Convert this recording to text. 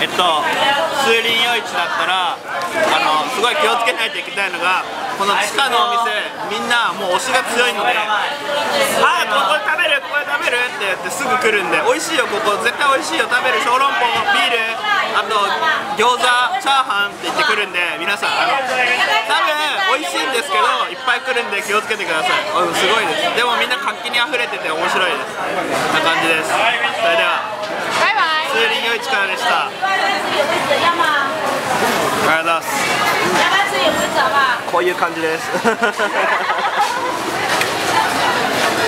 えっと数林夜市だったらあのすごい気をつけないといけないのがこの地下のお店みんなもう推しが強いので「ああここで食べるここで食べる」って言ってすぐ来るんで美味しいよここ。絶対美味しいよ食べる。小籠包ビールあと餃子チャーハンって言ってくるんで皆さんあの多分美味しいんですけどいっぱい来るんで気をつけてください。すごいです。でもみんな活気にあふれてて面白いです。こんな感じですそれでは拜拜。数林夜市からでしたあり要吗？がとうございます要不要吃一回子好不好？こういう感じです。